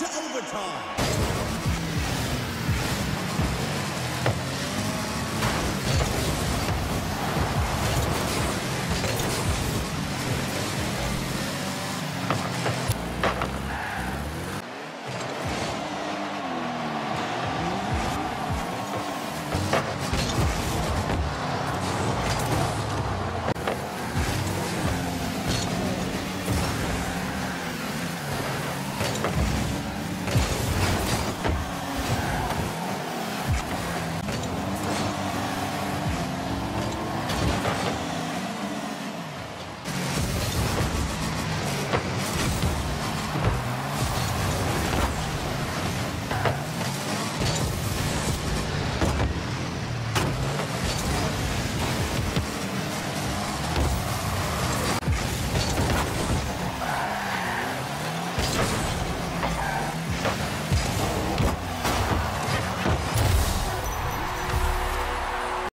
into overtime.